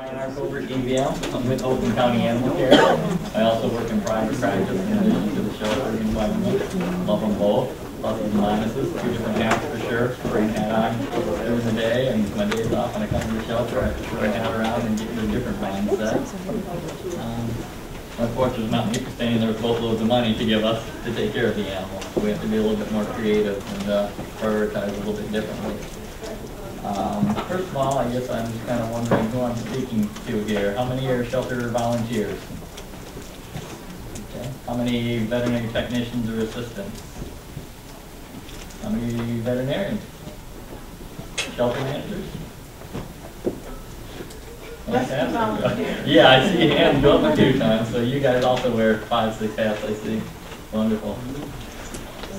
Brian Covert, DVM. I'm with Oakland County Animal Care. I also work in private practice in addition to the shelter in Whiteman. Love them both. Pluses and minuses, two different hats for sure. A hat on during the day and my days off when I come to the shelter, I have to wear a hat around and get into a different mindset. Um, Unfortunately, there's not many standing there with boatloads of money to give us to take care of the animals. We have to be a little bit more creative and uh, prioritize a little bit differently. Um, First of all, I guess I'm just kind of wondering who I'm speaking to here. How many are shelter volunteers? Okay. How many veterinary technicians or assistants? How many veterinarians? Shelter managers? Less Fantastic. Yeah, I see hands go up a few times, so you guys also wear five, six hats, I see. Wonderful.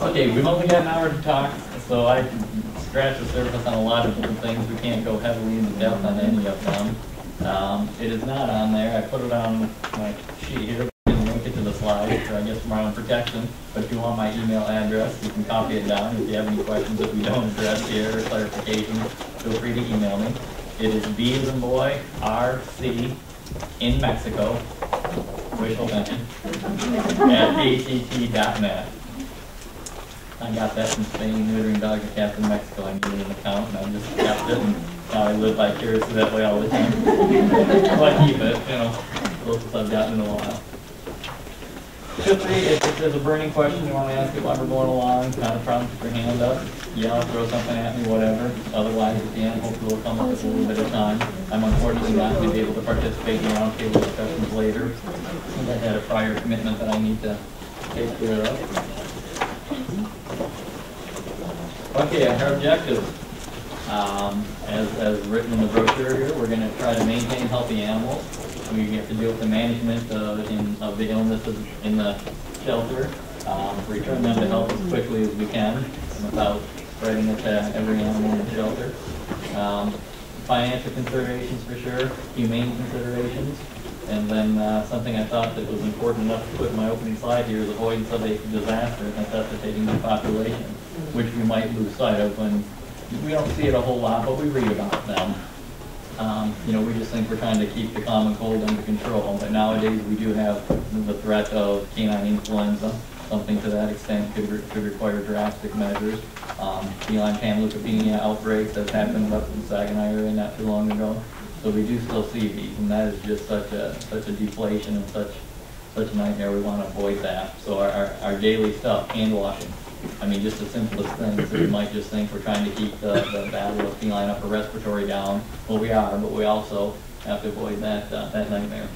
Okay, we've only got an hour to talk, so I can scratch the surface on a lot of different things. We can't go heavily into depth on any of them. Um, it is not on there. I put it on my sheet here. Can link it to the slide, so I guess for my own protection. But if you want my email address, you can copy it down. If you have any questions that we don't address here or clarification, feel free to email me. It is B as in boy, R, C, in Mexico, wishful thinking, at att.net. I got that from Spain, neutering dogs and cats in Mexico. I needed an account, and I just kept it, and now I live vicariously that way all the time. So I keep it, you know, closest I've gotten in a while. Feel free, if if there's a burning question you want to ask it while we're going along, not a problem, put your hand up, yell, throw something at me, whatever. Otherwise, at the end, hopefully we'll come up with a little bit of time. I'm unfortunately not going to be able to participate in roundtable discussions later. I had a prior commitment that I need to take care of. Okay, our objectives. Um, as, as written in the brochure here, we're gonna try to maintain healthy animals. We have to deal with the management of, in, of the illnesses in the shelter, um, return them to health as quickly as we can without spreading it to every animal in the shelter. Um, financial considerations for sure, humane considerations, and then, uh, something I thought that was important enough to put in my opening slide here is avoidance of a disaster necessitating depopulation, which we might lose sight of when, we don't see it a whole lot, but we read about them. Um, you know, we just think we're trying to keep the common cold under control, but nowadays we do have the threat of canine influenza. Something to that extent could, re- could require drastic measures. Um, panleukopenia outbreaks that's happened up in Saginaw area not too long ago. So we do still see these, and that is just such a, such a deflation and such, such a nightmare. We want to avoid that. So our, our, our daily stuff, hand washing. I mean, just the simplest things that we might just think we're trying to keep the, the battle of feline upper respiratory down. Well, we are, but we also have to avoid that, uh, that nightmare.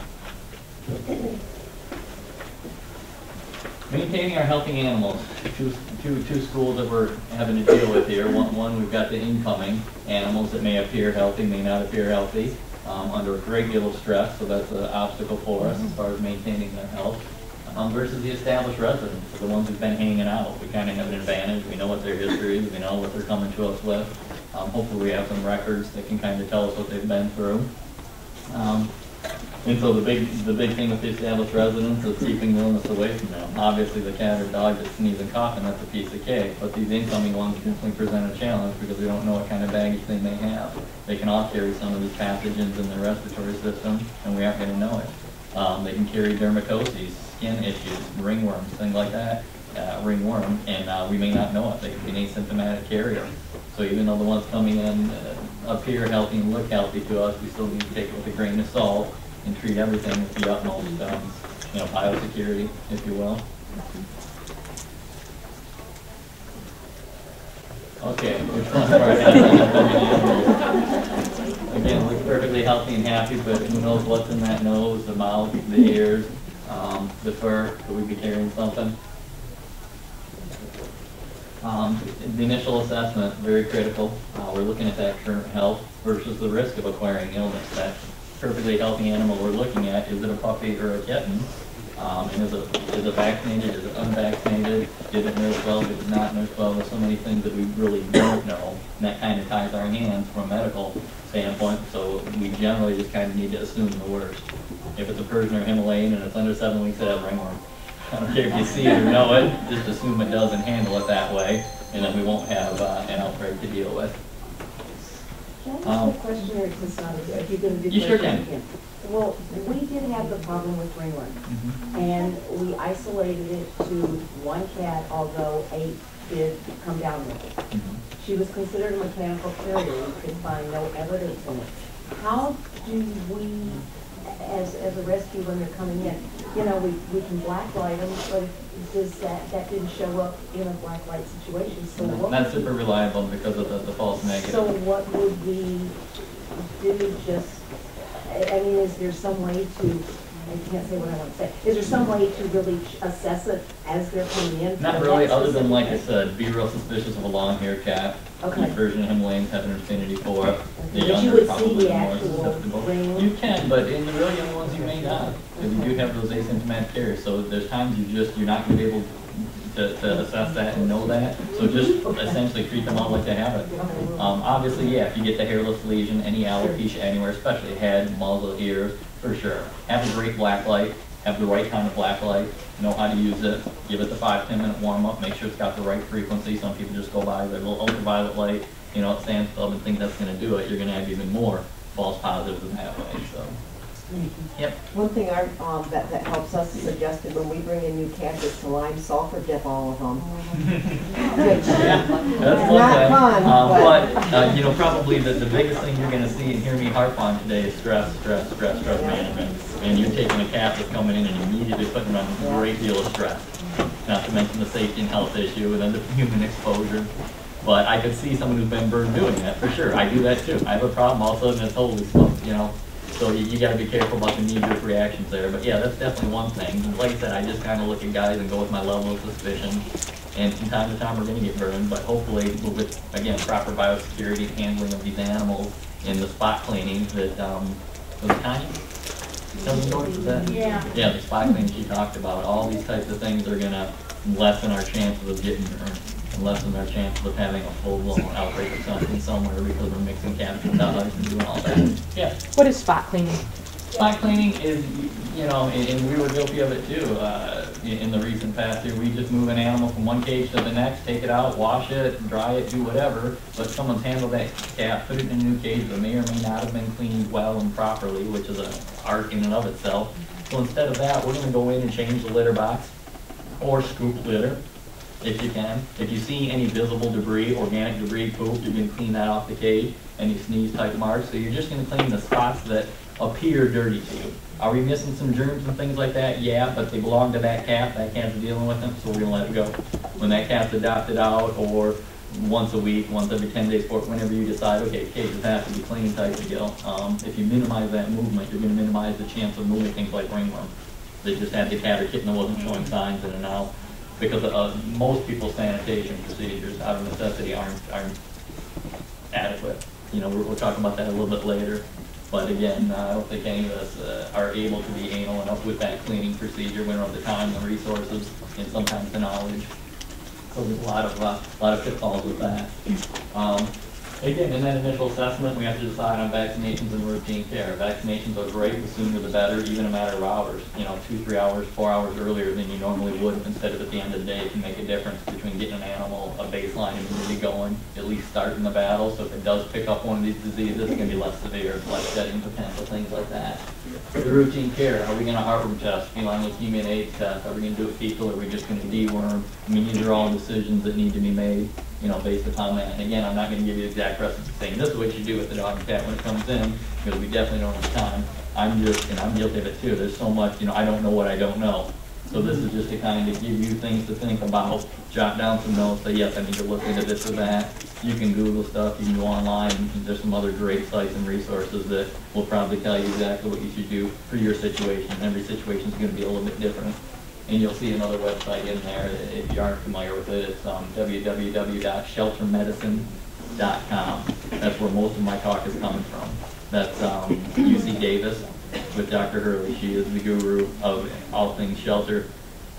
Maintaining our healthy animals, two, two, two schools that we're having to deal with here. One, one, we've got the incoming animals that may appear healthy, may not appear healthy, um, under a great deal of stress, so that's an obstacle for us as far as maintaining their health. Um, versus the established residents, the ones who've been hanging out. We kind of have an advantage, we know what their history is, we know what they're coming to us with. Um, hopefully we have some records that can kind of tell us what they've been through. Um, and so the big, the big thing with the established residents is keeping illness away from them. Obviously, the cat or dog that sneezes and coughing, that's a piece of cake, but these incoming ones definitely present a challenge because we don't know what kind of baggage they may have. They can all carry some of these pathogens in their respiratory system, and we aren't gonna know it. Um, they can carry dermatoses, skin issues, ringworms, things like that, uh, ringworm, and, uh, we may not know it. They could be an asymptomatic carrier. So even though the ones coming in uh, appear healthy and look healthy to us, we still need to take it with a grain of salt and treat everything with the utmost, um, you know, biosecurity, if you will. Okay, which one of our Again, look perfectly healthy and happy, but who knows what's in that nose, the mouth, the ears, um, the fur, could we be carrying something? Um, the initial assessment, very critical. Uh, we're looking at that current health versus the risk of acquiring illness. That perfectly healthy animal we're looking at, is it a puppy or a kitten? Um, and is it, is it vaccinated, is it unvaccinated? Did it nurse well, did it not nurse well? There's so many things that we really don't know. And that kind of ties our hands from a medical standpoint. So we generally just kind of need to assume the worst. If it's a Persian or Himalayan and it's under seven weeks, it has ringworm. I don't care if you see it or know it, just assume it doesn't handle it that way, and then we won't have uh, an outbreak to deal with. Can I Um, ask a question or to Sandra, if you're gonna do You sure can. Well, we did have the problem with ringworm, and we isolated it to one cat, although eight did come down with it. Mhm. She was considered a mechanical carrier, we could find no evidence in it. How do we, as, as a rescue when they're coming in, you know, we, we can blacklight them, but does that, that didn't show up in a blacklight situation, so what? Not super we- reliable because of the, the false negative. So what would we do, just, I, I mean, is there some way to, I can't say what I want to say, is there some way to really assess it as they're coming in? Not really, other than like I said, be real suspicious of a long-haired cat. Okay. Each version of Himalayan have an affinity for it. The But you younger would see probably the the more susceptible. You can, but in the real young ones, you may not, because you do have those asymptomatic carriers. So there's times you just, you're not gonna be able to, to assess that and know that. So just essentially treat them all like they have it. Um, obviously, yeah, if you get the hairless lesion, any alopecia anywhere, especially head, muzzle, ears, for sure. Have a great black light, have the right kind of black light, know how to use it, give it the five, ten minute warm up, make sure it's got the right frequency. Some people just go by their little ultraviolet light, you know, it stands still and think that's gonna do it. You're gonna have even more false positives in that way, so. Yep. One thing our, um, that, that helps us suggested when we bring in new cats is to lime sulfur dip all of them. Which, Yeah, that's one Not thing. fun, Um, but- but, uh, you know, probably the, the biggest thing you're gonna see and hear me harp on today is stress, stress, stress, stress management. And you're taking a cat that's coming in and immediately putting them on a great deal of stress. Not to mention the safety and health issue and then the human exposure. But I could see someone who's been burned doing that, for sure. I do that too. I have a problem all of a sudden it's holy stuff, you know? So you, you gotta be careful about the knee-jerk reactions there. But yeah, that's definitely one thing. Like I said, I just kinda look at guys and go with my level of suspicion. And from time to time, we're gonna get burned, but hopefully with, again, proper biosecurity handling of these animals and the spot cleaning that, um, was it Tanya? Tell me, George, that? Yeah. Yeah, the spot cleaning she talked about, all these types of things are gonna lessen our chances of getting burned. And lessen our chances of having a full-blown outbreak of something somewhere because we're mixing cats and dogs and doing all that. Yeah. What is spot cleaning? Spot cleaning is, you know, and, and we were guilty of it too, uh, in, in the recent past here. We just move an animal from one cage to the next, take it out, wash it, dry it, do whatever. But someone's handled that cat, put it in a new cage that may or may not have been cleaned well and properly, which is an art in and of itself. So instead of that, we're gonna go in and change the litter box or scoop litter if you can. If you see any visible debris, organic debris, poop, you're gonna clean that off the cage, any sneeze type marks. So you're just gonna clean the spots that appear dirty to you. Are we missing some germs and things like that? Yeah, but they belong to that cat, that cat's dealing with them, so we're gonna let it go. When that cat's adopted out, or once a week, once every ten days, or whenever you decide, okay, cages have to be clean type of deal. Um, if you minimize that movement, you're gonna minimize the chance of moving things like ringworm. They just had the cat or kitten that wasn't showing signs and out because uh, most people's sanitation procedures out of necessity aren't, aren't adequate. You know, we're, talk about that a little bit later. But again, I don't think any of us uh, are able to be anal enough with that cleaning procedure. We don't have the time, the resources, and sometimes the knowledge. So there's a lot of, uh, lot of pitfalls with that. Um, Again, in that initial assessment, we have to decide on vaccinations and routine care. Vaccinations are great, the sooner the better, even a matter of hours. You know, two, three hours, four hours earlier than you normally would instead of at the end of the day can make a difference between getting an animal a baseline immunity going, at least starting the battle. So if it does pick up one of these diseases, it's gonna be less severe, less shedding potential, things like that. The routine care, are we gonna heartworm test, feline leukemia and AIDS test? Are we gonna do it fecal, are we just gonna deworm? I mean, these are all decisions that need to be made, you know, based upon that. And again, I'm not gonna give you the exact recipe saying this is what you do with the dog and cat when it comes in, because we definitely don't have time. I'm just, and I'm guilty of it too, there's so much, you know, I don't know what I don't know. So this is just to kind of give you things to think about, jot down some notes, say, yes, I need to look into this or that. You can Google stuff, you can go online, and there's some other great sites and resources that will probably tell you exactly what you should do for your situation. Every situation's gonna be a little bit different. And you'll see another website in there, if you aren't familiar with it, it's um, www.sheltermedicine.com. That's where most of my talk is coming from. That's um, UC Davis with Dr. Hurley. She is the guru of all things shelter,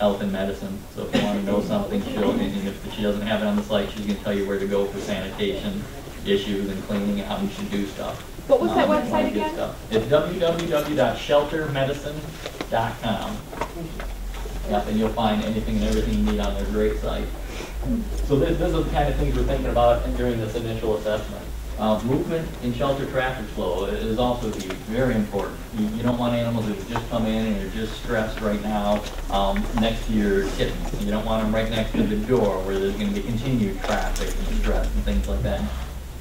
health, and medicine. So if you want to know something, she'll, and if she doesn't have it on the site, she's going to tell you where to go for sanitation issues and cleaning and how you should do stuff. What was that Um, all website again? stuff. It's www.sheltermedicine.com. Yep, and you'll find anything and everything you need on their great site. So this, this is the kind of things we're thinking about during this initial assessment. Uh, movement and shelter traffic flow is also huge, very important. You, you don't want animals that just come in and are just stressed right now, um, next to your kittens. You don't want them right next to the door where there's gonna be continued traffic and stress and things like that.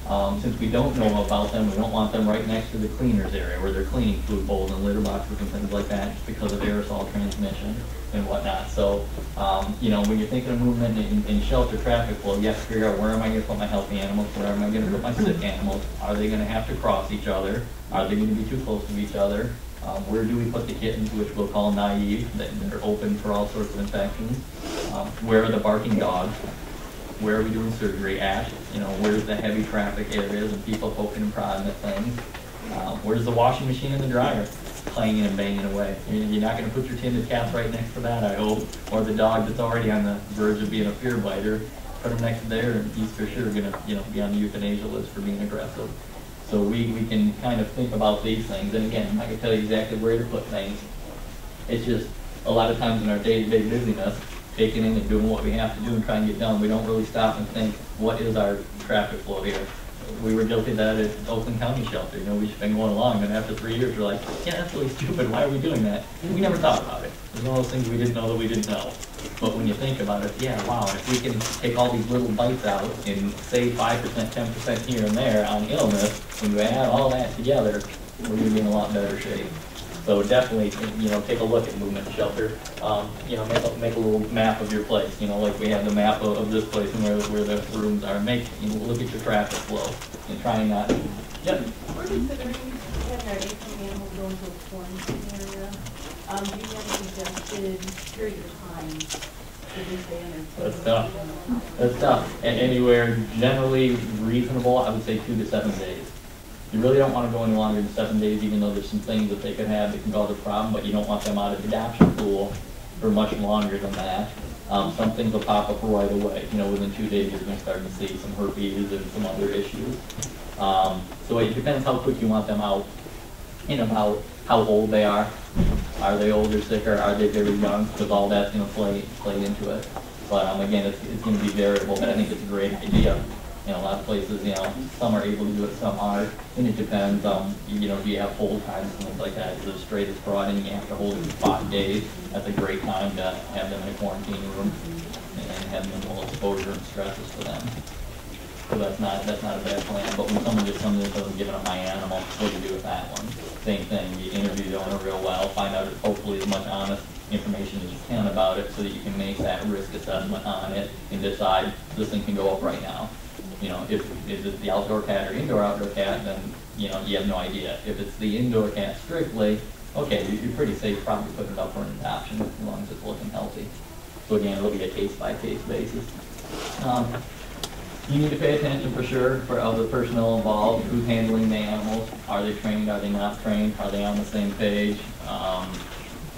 Um, since we don't know about them, we don't want them right next to the cleaners area where they're cleaning food bowls and litter boxes and things like that just because of aerosol transmission and whatnot. So, um, you know, when you're thinking of movement in, in shelter traffic well, you have to figure out where am I gonna put my healthy animals, where am I gonna put my sick animals? Are they gonna have to cross each other? Are they gonna be too close to each other? Um, where do we put the kittens, which we'll call naive, that that are open for all sorts of infections? Um, where are the barking dogs? Where are we doing surgery at, you know, where's the heavy traffic areas and people poking and prodding at things. Um, where's the washing machine and the dryer clanging and banging away? You- You're not gonna put your tinted cats right next to that, I hope, or the dog that's already on the verge of being a fear biter, put him next to there and he's for sure gonna, you know, be on the euthanasia list for being aggressive. So we, we can kind of think about these things, and again, I can tell you exactly where to put things. It's just, a lot of times in our day-to-day busyness, taking in and doing what we have to do and trying to get done, we don't really stop and think, what is our traffic flow here? We were guilty of that at Oakland County Shelter, you know, we've been going along, and after three years, we're like, yeah, that's really stupid, why are we doing that? We never thought about it. It was one of those things we didn't know that we didn't know. But when you think about it, yeah, wow, if we can take all these little bites out and save five percent, ten percent here and there on illness, when you add all that together, we're gonna be in a lot better shape. So definitely, you know, take a look at movement shelter. Um, you know, make a, make a little map of your place, you know, like we have the map of, of this place and where, where the rooms are. Make, you know, look at your traffic flow and try not, yep, We're considering having our go into a quarantine area. Um, do you have a suggested period of time that they stay there? That's tough. That's tough. And anywhere generally reasonable, I would say two to seven days. You really don't want to go any longer than seven days, even though there's some things that they could have that can cause a problem, but you don't want them out of the adoption pool for much longer than that. Um, some things will pop up right away. You know, within two days, you're going to start to see some herpes and some other issues. Um, so it depends how quick you want them out and about how old they are. Are they older, sicker? are they very young? Because all that's gonna play, play into it. But, um, again, it's, it's gonna be variable, but I think it's a great idea. You know, a lot of places, you know, some are able to do it, some aren't, and it depends, you know, do you have hold times and things like that? If the straight is brought in, you have to hold it for five days, that's a great time to have them in a quarantine room and have minimal exposure and stresses for them. So that's not, that's not a bad plan, but when someone just comes in and says, I'm giving up my animal, what do you do with that one? Same thing, you interview the owner real well, find out hopefully as much honest information as you can about it, so that you can make that risk assessment on it and decide, this thing can go up right now. You know, if, it's the outdoor cat or indoor outdoor cat, then, you know, you have no idea. If it's the indoor cat strictly, okay, you- you're pretty safe probably putting it up for an adoption, as long as it's looking healthy. So again, it'll be a case-by-case basis. Um, you need to pay attention for sure for other personnel involved, who's handling the animals, are they trained, are they not trained, are they on the same page? Um,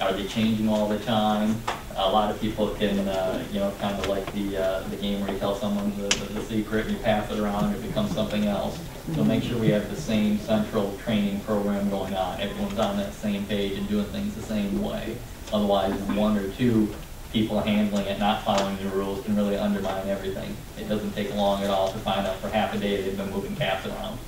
are they changing all the time? A lot of people can, uh, you know, kind of like the, uh, the game where you tell someone the, the the secret and you pass it around, and it becomes something else. So make sure we have the same central training program going on, everyone's on that same page and doing things the same way. Otherwise, one or two people handling it, not following the rules, can really undermine everything. It doesn't take long at all to find out for half a day they've been moving cats around.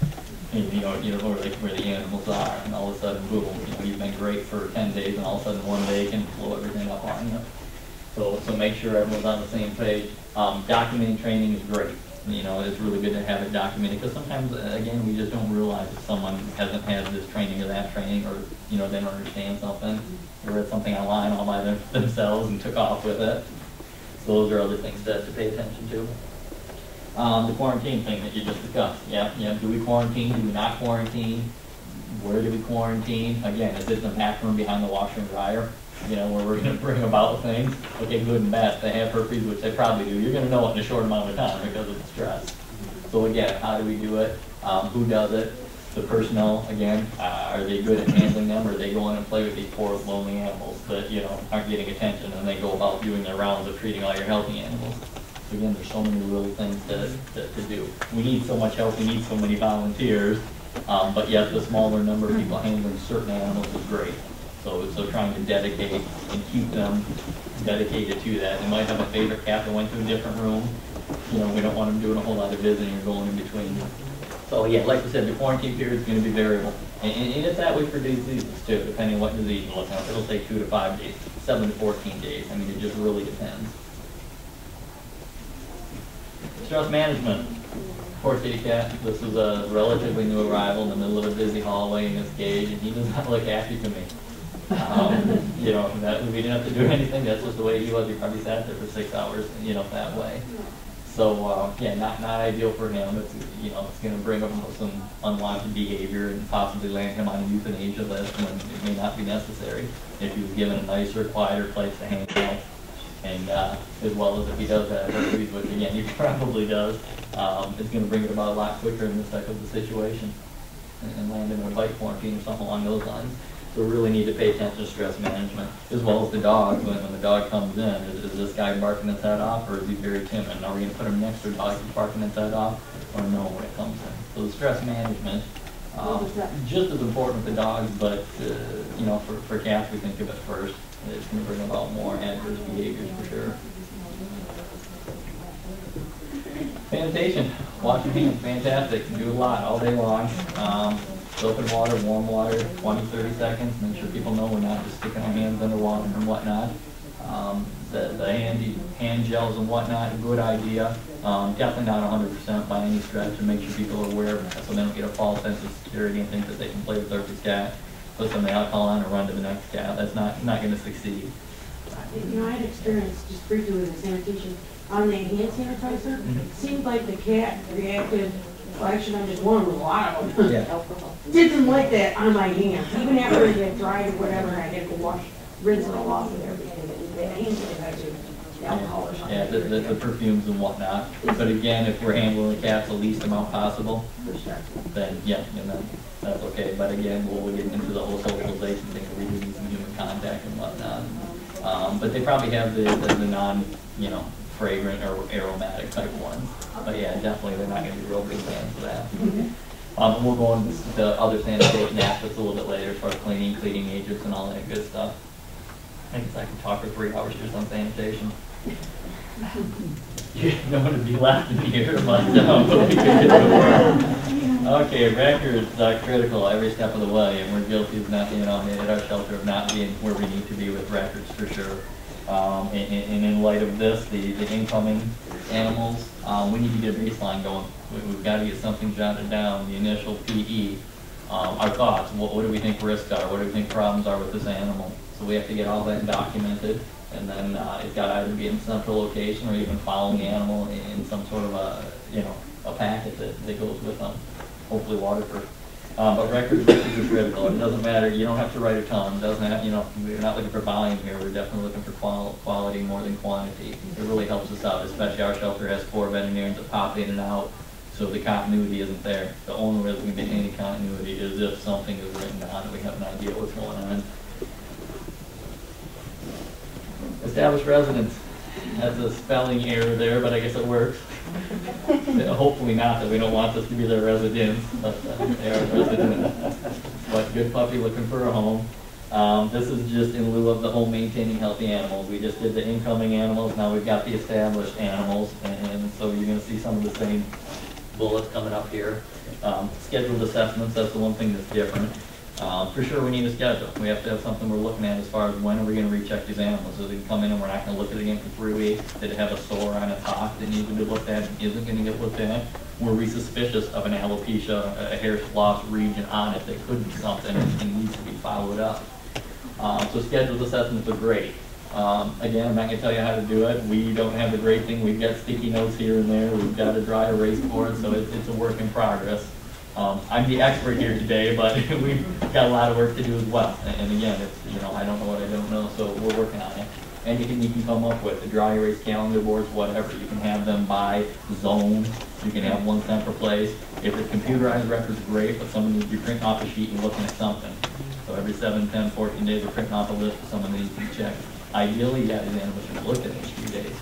And, you know, you know, where the, where the animals are, and all of a sudden, boom, you know, you've been great for ten days, and all of a sudden, one day can blow everything up on you. So, so make sure everyone's on the same page. Um, documenting training is great. You know, it's really good to have it documented, because sometimes, uh, again, we just don't realize if someone hasn't had this training or that training, or, you know, they don't understand something, or read something online all by them- themselves and took off with it. So those are other things to, to pay attention to. Um, the quarantine thing that you just discussed, yeah, yeah, do we quarantine, do we not quarantine? Where do we quarantine? Again, is it in the bathroom behind the washer and dryer? You know, where we're gonna bring about things? Okay, good and bad, they have herpes, which they probably do, you're gonna know it in a short amount of time because of the stress. So again, how do we do it? Um, who does it? The personnel, again, uh, are they good at handling them, or they go in and play with these poor lonely animals that, you know, aren't getting attention, and they go about doing their rounds of treating all your healthy animals? So again, there's so many little things to, to, to do. We need so much help, we need so many volunteers, um, but yet the smaller number of people handling certain animals is great. So, so trying to dedicate and keep them dedicated to that. They might have a favorite cat that went to a different room. You know, we don't want them doing a whole lot of visiting or going in between. So, yeah, like I said, the quarantine period is gonna be variable. And, and it's that way for diseases too, depending on what disease you're looking at. It'll take two to five days, seven to fourteen days. I mean, it just really depends. Stress management. Poor kitty cat, this is a relatively new arrival in the middle of a busy hallway in this cage, and he does not look happy to me. Um, You know, that, we didn't have to do anything, that's just the way he was, he probably sat there for six hours, you know, that way. So, uh, yeah, not, not ideal for him, it's, you know, it's gonna bring up some unwanted behavior and possibly land him on a euthanasia list when it may not be necessary. If he was given a nicer, quieter place to hang out, and, uh, as well as if he does have herpes, which again, he probably does, um, it's gonna bring it about a lot quicker in this type of a situation. And and land him in a bite quarantine or something along those lines. So we really need to pay attention to stress management, as well as the dog, when, when the dog comes in, is, is this guy barking his head off, or is he very timid? Are we gonna put him next to a dog who's barking his head off, or no when it comes in? So the stress management, um, just as important with the dogs, but, uh, you know, for, for cats, we think of it first. It's gonna bring about more adverse behaviors for sure. Sanitation, wash your hands, fantastic, do a lot all day long. Um, and water, warm water, 20, 30 seconds, make sure people know we're not just sticking our hands underwater and whatnot. Um, the, the handy, hand gels and whatnot, a good idea. Um, definitely not hundred percent by any stretch, and make sure people are aware of that, so they don't get a false sense of security and think that they can play with their cat, put some alcohol on and run to the next cat, that's not, not gonna succeed. You know, I had experience just briefly with the sanitation on the hand sanitizer. Mhm. It Seemed like the cat reacted, well, actually, not just one, but a lot of them. Yeah. Didn't like that on my hands. Even after it had dried or whatever, I had to wash, rinse it all off and everything. And The hand sanitizer, the alcohol or something. Yeah, the, the the perfumes and whatnot, but again, if we're handling the cats the least amount possible, For sure. then, yeah, then that, that's okay. But again, we'll, we'll get into the whole socialization thing, we need some human contact and whatnot. Um, but they probably have the, the, the non, you know, fragrant or aromatic type ones. But yeah, definitely, they're not gonna be real big fans of that. Um, we'll go into the other sanitation aspects a little bit later, as far as cleaning, cleaning agents and all that good stuff. I guess I could talk for three hours just on sanitation. You don't want to be laughing here, but, but we could get to work. Okay, records are critical every step of the way, and we're guilty of not, you know, at our shelter of not being where we need to be with records for sure. Um, and, and in light of this, the, the incoming animals, um, we need to get a baseline going. We, we've got to get something jotted down, the initial PE, um, our thoughts, what, what do we think risks are, what do we think problems are with this animal? So we have to get all that documented, and then, uh, it's got to either be in a central location or even following the animal in, in some sort of a, you know, a packet that, that goes with them, hopefully waterproof. Um, but records, records are critical, it doesn't matter, you don't have to write a ton, doesn't have, you know, we're not looking for volume here, we're definitely looking for qual- quality more than quantity. It really helps us out, especially our shelter has four veterinarians that pop in and out, so the continuity isn't there. The only way there's gonna be any continuity is if something is written down and we have an idea what's going on. Established residence, has a spelling error there, but I guess it works. Hopefully not, that we don't want this to be their residence, but uh, they are residents. But good puppy looking for a home. Um, this is just in lieu of the home maintaining healthy animals. We just did the incoming animals, now we've got the established animals, and so you're gonna see some of the same bullets coming up here. Um, scheduled assessments, that's the one thing that's different. Um, for sure, we need a schedule. We have to have something we're looking at as far as when are we gonna recheck these animals? So they come in and we're not gonna look at it again for three weeks? Did it have a sore on its hock that needs to be looked at, and isn't gonna get looked at? Were we suspicious of an alopecia, a hair loss region on it that could be something and needs to be followed up? Um, so scheduled assessments are great. Um, again, I'm not gonna tell you how to do it. We don't have the great thing. We've got sticky notes here and there. We've got a dry erase board, so it's, it's a work in progress. Um, I'm the expert here today, but we've got a lot of work to do as well. And, and again, it's, you know, I don't know what I don't know, so we're working on it. Anything you can come up with, the dry erase calendar boards, whatever. You can have them by zone. You can have one central place. If it's computerized records, great, but someone needs to be printing off a sheet and looking at something. So every seven, 10, 14 days, we're printing off a list of someone needs to be checked. Ideally, yeah, these animals should look at it each few days.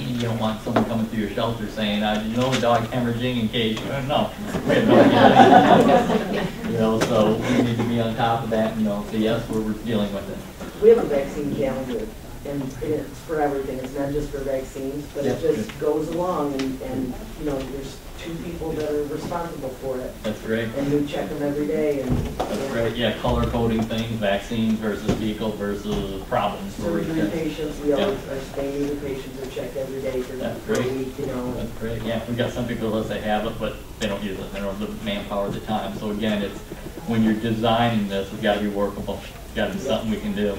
You don't want someone coming through your shelter saying, uh, you know the dog hemorrhaging in case, uh, no. We have no idea. You know, so we need to be on top of that, you know, so yes, we're, we're dealing with it. We have a vaccine calendar and it's for everything, it's not just for vaccines, but it just goes along and, and, you know, there's two people that are responsible for it. That's great. And we check them every day and. That's great, yeah, color coding things, vaccines versus vehicle versus problems. Surgery patients, we Yeah. always, our neuter patients are checked every day for, That's for a great. week, you know. That's great, yeah, we've got some people that say have it, but they don't use it, they don't have the manpower at the time. So again, it's, when you're designing this, it's gotta be workable, it's gotta be something we can do.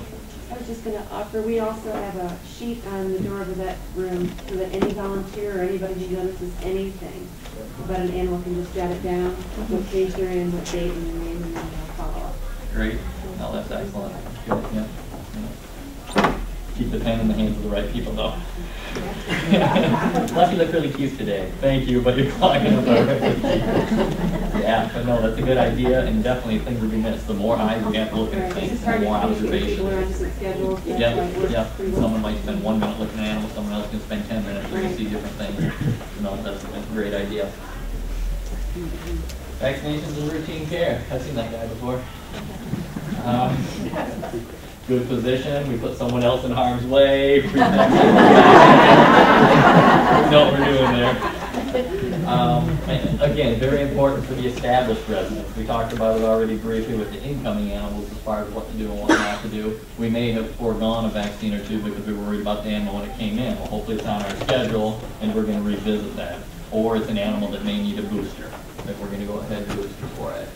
I was just gonna offer, we also have a sheet on the door of that room so that any volunteer or anybody who notices anything about an animal can just jot it down, what cage they're in, what date, and their name, and then they'll follow up. Great, no, that's excellent, good, yeah. Keep the pen in the hands of the right people though. Lucky look really cute today, thank you, but you're clogging up Yeah, but no, that's a good idea, and definitely things will be missed, the more eyes we have looking at things, the more communicate with people who are on observations. different schedules, that's Yeah, why it works yeah, someone might spend one minute looking at an animal, someone else can spend ten minutes, we see different things. You know, that's a great idea. Vaccinations and routine care, I've seen that guy before. Um, Good position, we put someone else in harm's way. Know what we're doing there. Um, Again, very important for the established residents. We talked about it already briefly with the incoming animals as far as what to do and what not to do. We may have foregone a vaccine or two because we were worried about the animal when it came in. Well, hopefully it's on our schedule and we're gonna revisit that. Or it's an animal that may need a booster, that we're gonna go ahead and booster for it.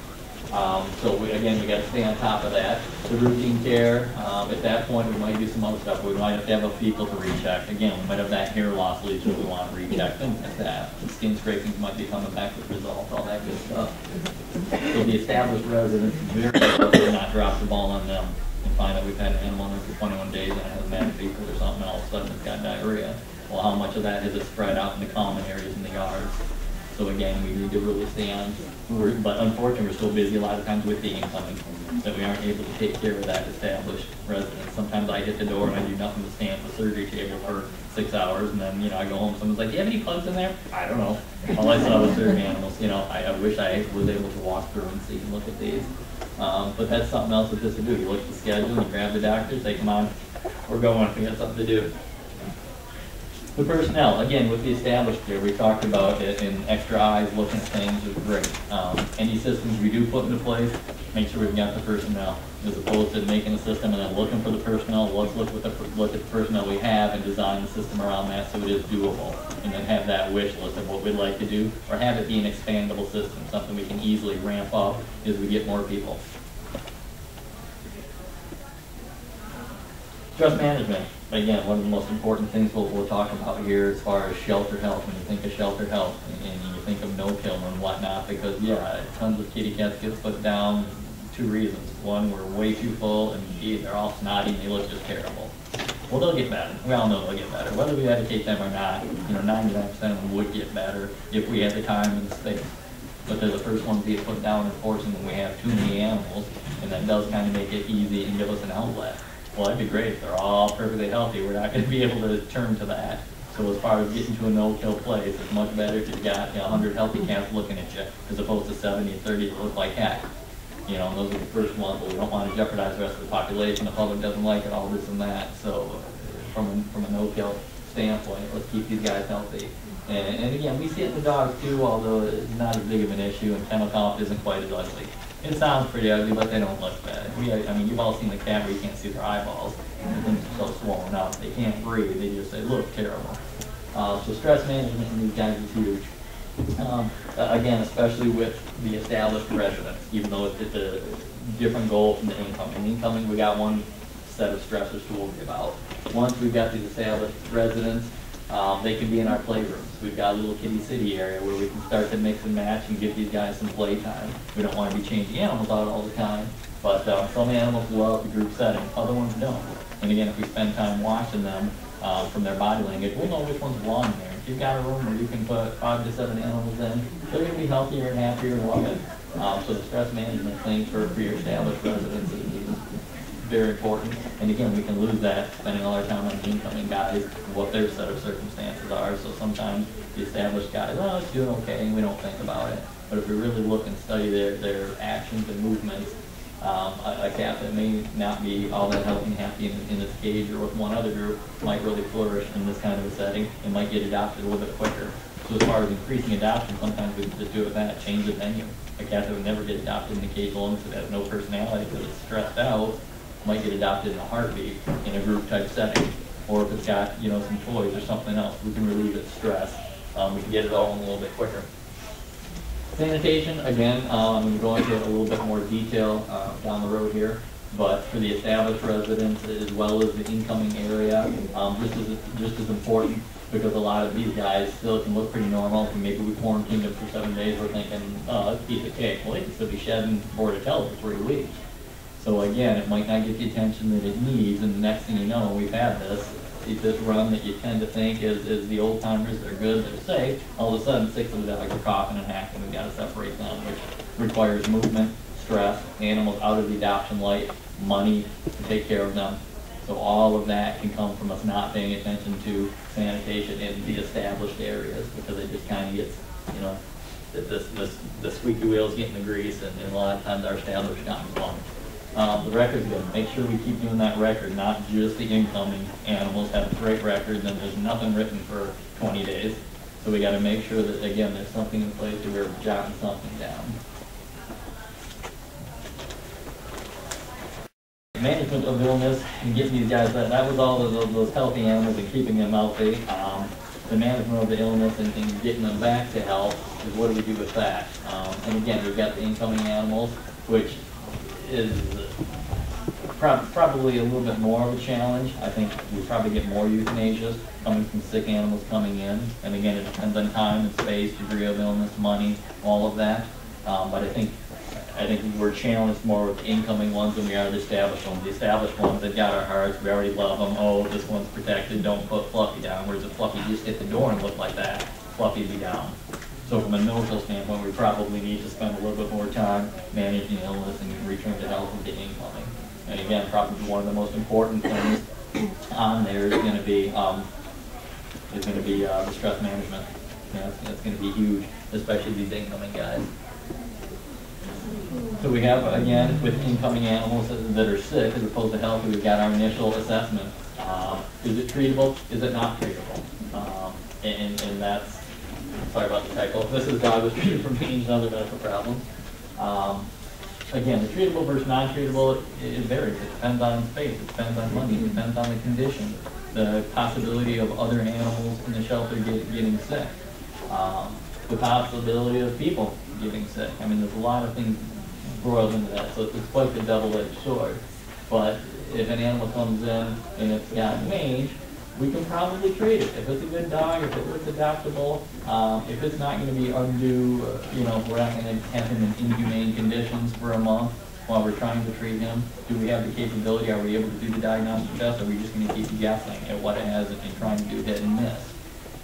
Um, so we, again, we gotta stay on top of that. The routine care, um, at that point, we might do some other stuff. We might have to have a fecal to recheck. Again, we might have that hair loss lesion we want to recheck, things like that. The Skin scrapings might be coming back with results, all that good stuff. So the established residents, very to not drop the ball on them and find out we've had an animal in there for twenty-one days and it has a mad fever or something, and all of a sudden it's got diarrhea. Well, how much of that has it spread out in the common areas in the yards? So again, we need to really stay on, we're, but unfortunately, we're still busy a lot of times with the incoming, that we aren't able to take care of that established resident. Sometimes I hit the door and I do nothing but stand at the surgery table for six hours, and then, you know, I go home, someone's like, do you have any plugs in there? I don't know. All I saw was serving animals, you know, I, I wish I was able to walk through and see and look at these. Um, but that's something else that this will do. You look at the schedule, you grab the doctors, they come on, we're going, we got something to do. The personnel, again, with the established here, we talked about it, and extra eyes looking at things is great. Um, any systems we do put into place, make sure we've got the personnel, as opposed to making a system and then looking for the personnel, let's look with the, look at the personnel we have and design the system around that so it is doable. And then have that wish list of what we'd like to do, or have it be an expandable system, something we can easily ramp up as we get more people. Stress management, again, one of the most important things we'll, we'll talk about here as far as shelter health, when you think of shelter health, and, and you think of no-kill and whatnot, because, yeah, uh, tons of kitty cats get put down, two reasons. One, we're way too full, and B, they're all snotty and they look just terrible. Well, they'll get better, we all know they'll get better, whether we educate them or not, you know, ninety-nine percent of them would get better if we had the time and the space. But they're the first ones to get put down, unfortunately, when we have too many animals, and that does kind of make it easy and give us an outlet. Well, that'd be great if they're all perfectly healthy, we're not gonna be able to turn to that. So as far as getting to a no-kill place, it's much better if you've got, you know, hundred healthy cats looking at you, as opposed to seventy or thirty that look like heck. You know, and those are the first ones, but we don't wanna jeopardize the rest of the population, the public doesn't like it, all this and that, so uh, from, a- from a no-kill standpoint, let's keep these guys healthy. And, and again, we see it in the dogs too, although it's not as big of an issue, and kennel cough isn't quite as ugly. It sounds pretty ugly, but they don't look bad. We, I mean, you've all seen the cat where you can't see their eyeballs, are so swollen up, they can't breathe, they just, they look terrible. Uh, so stress management in these guys is huge. Um, again, especially with the established residents, even though it's, it's a different goal from the incoming. Incoming, we got one set of stressors to worry about. Once we've got these established residents, um, they can be in our playrooms. We've got a little kitty city area where we can start to mix and match and give these guys some playtime. We don't want to be changing animals out all the time, but uh, some animals love the group setting, other ones don't. And again, if we spend time watching them uh, from their body language, we'll know which ones belong there. If you've got a room where you can put five to seven animals in, they're going to be healthier and happier and love. Um, so the stress management thing for, for your established residents is very important. And again, we can lose that spending all our time on the incoming guys, what their set of circumstances are. So sometimes the established guys, oh, it's doing okay, and we don't think about it. But if we really look and study their, their actions and movements, Um, a, a cat that may not be all that healthy and happy in, in cage or with one other group might really flourish in this kind of a setting and might get adopted a little bit quicker. So as far as increasing adoption, sometimes we can just do it with that, change the venue. A cat that would never get adopted in the cage alone because it has no personality because it's stressed out, might get adopted in a heartbeat in a group type setting. Or if it's got, you know, some toys or something else, we can relieve its stress. Um, we can get it all in a little bit quicker. Sanitation, again, um, I'm going to go into a little bit more detail uh, down the road here, but for the established residents as well as the incoming area, um, just as, just as important, because a lot of these guys still can look pretty normal, maybe we quarantined them for seven days, we're thinking, uh, piece of cake, well, they can still be shedding Bordetella before you leave. So again, it might not get the attention that it needs, and the next thing you know, we've had this, this run that you tend to think is, is the old timers, they're good, they're safe, all of a sudden, six of the dogs are coughing and hacking, we've gotta separate them, which requires movement, stress, animals out of the adoption light, money to take care of them. So all of that can come from us not paying attention to sanitation in the established areas, because it just kinda gets, you know, this, this, the squeaky wheels getting the grease, and, and a lot of times our established gotten wrong. Um, the record's good, make sure we keep doing that record, not just the incoming animals have a great record, then there's nothing written for twenty days. So we gotta make sure that, again, there's something in place to where we're jotting something down. Management of illness and getting these guys, that, that was all of those, those healthy animals and keeping them healthy. Um, the management of the illness and, and getting them back to health is what do we do with that? Um, and again, we've got the incoming animals, which is prob- probably a little bit more of a challenge. I think we probably get more euthanasias coming from sick animals coming in. And again, it depends on time and space, degree of illness, money, all of that. Um, but I think, I think we're challenged more with incoming ones than we are the established ones. The established ones, they've got our hearts, we already love them. Oh, this one's protected, don't put Fluffy down. Whereas if Fluffy just hit the door and looked like that, Fluffy'd be down. So from a no-kill standpoint, we probably need to spend a little bit more time managing illness and return to health with the incoming. And again, probably one of the most important things on there is gonna be, um, is gonna be, uh, the stress management. It's, it's gonna be huge, especially these incoming guys. So we have, again, with incoming animals that are sick as opposed to healthy, we've got our initial assessment. Um, Is it treatable? Is it not treatable? Um, And, and that's, sorry about the typo, this is dog was treated for mange and other medical problems. Um, Again, the treatable versus non-treatable, it it varies, it depends on space, it depends on money, it depends on the condition, the possibility of other animals in the shelter get, getting sick. Um, The possibility of people getting sick, I mean, there's a lot of things broiled into that, so it's quite the double-edged sword. But if an animal comes in and it's got mange, we can probably treat it. If it's a good dog, if it looks adoptable, um, if it's not gonna be undue, uh, you know, we're not gonna have him in inhumane conditions for a month while we're trying to treat him, do we have the capability, are we able to do the diagnostic test, or are we just gonna keep guessing at what it has and trying to do hit and miss?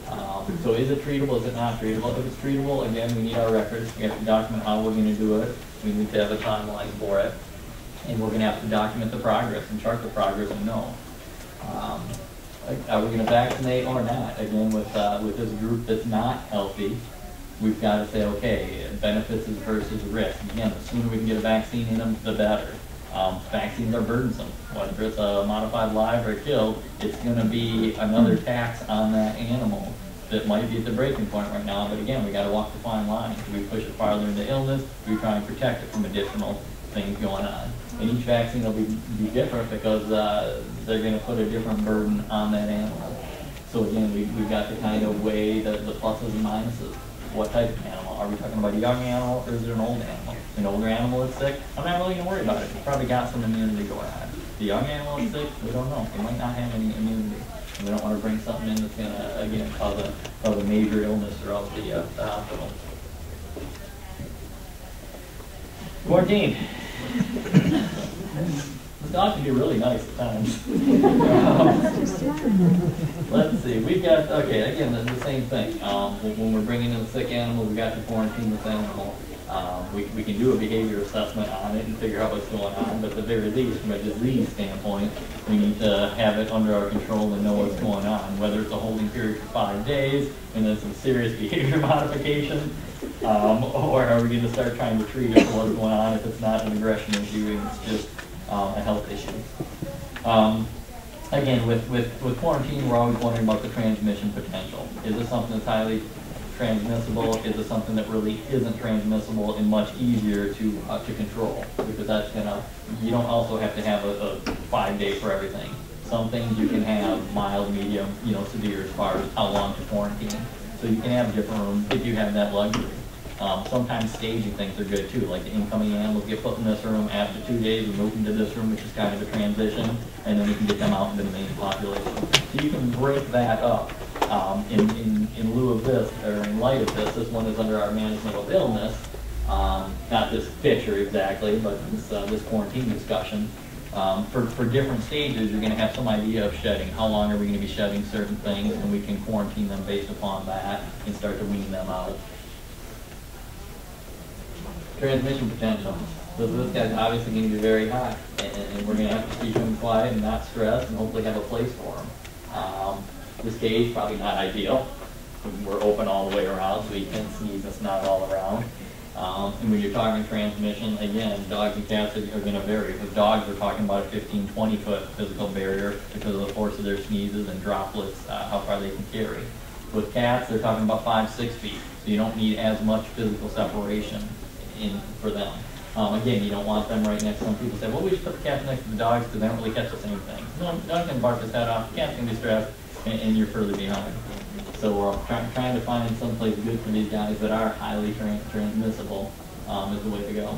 Um, so is it treatable, is it not treatable? If it's treatable, again, we need our records, we have to document how we're gonna do it, we need to have a timeline for it, and we're gonna have to document the progress and chart the progress and know. Um, Are we gonna vaccinate or not? Again, with, uh, with this group that's not healthy, we've gotta say, okay, benefits versus risk. Again, the sooner we can get a vaccine in them, the better. Um, vaccines are burdensome, whether it's a modified live or killed, it's gonna be another tax on that animal that might be at the breaking point right now, but again, we gotta walk the fine line. Do we push it farther into illness? Do we try and protect it from additional things going on? And each vaccine will be, be different because, uh, they're gonna put a different burden on that animal. So again, we, we've got to kind of weigh the, the pluses and minuses. What type of animal? Are we talking about a young animal or is it an old animal? An older animal that's sick, I'm not really gonna worry about it. It's probably got some immunity going on. The young animal that's sick, we don't know. It might not have any immunity. And we don't wanna bring something in that's gonna, again, cause a, cause a major illness throughout the, uh, the hospital. Quarantine. The dog can be really nice at times. Let's see, we've got, okay, again, the, the same thing. Um, when, when we're bringing in a sick animal, we've got to quarantine this animal. Um, we, we can do a behavior assessment on it and figure out what's going on, but at the very least, from a disease standpoint, we need to have it under our control and know what's going on, whether it's a holding period for five days and then some serious behavior modification. Um, or are we gonna start trying to treat it what's going on if it's not an aggression issue and it's just, um, a health issue? Um, again, with, with, with quarantine, we're always wondering about the transmission potential. Is this something that's highly transmissible? Is it something that really isn't transmissible and much easier to, uh, to control? Because that's gonna, you don't also have to have a, a five day for everything. Some things you can have mild, medium, you know, severe as far as how long to quarantine. So you can have different room if you have that luxury. Um, sometimes staging things are good too, like the incoming animals get put in this room, after two days, we move them to this room, which is kind of a transition, and then we can get them out into the main population. So you can break that up, um, in, in, in lieu of this, or in light of this, this one is under our management of illness. Um, not this picture exactly, but this, uh, this quarantine discussion. Um, for, for different stages, you're gonna have some idea of shedding, how long are we gonna be shedding certain things, and we can quarantine them based upon that, and start to wean them out transmission potential. So this guy's obviously going to be very high, and, and we're going to have to keep him quiet and not stress, and hopefully have a place for him. Um, this cage probably not ideal. We're open all the way around, so he can sneeze and snot all around. Um, and when you're talking transmission, again, dogs and cats are, are going to vary. With dogs, we're talking about a 15, 20 foot physical barrier because of the force of their sneezes and droplets, uh, how far they can carry. With cats, they're talking about five, six feet, so you don't need as much physical separation in, for them. Um, again, you don't want them right next, to some people say, well, we should put the cats next to the dogs because they don't really catch the same thing. No, dog can bark his head off, cat's gonna be stressed, and, and you're further behind. So we're trying, trying to find someplace good for these guys that are highly tran- transmissible, um, is the way to go.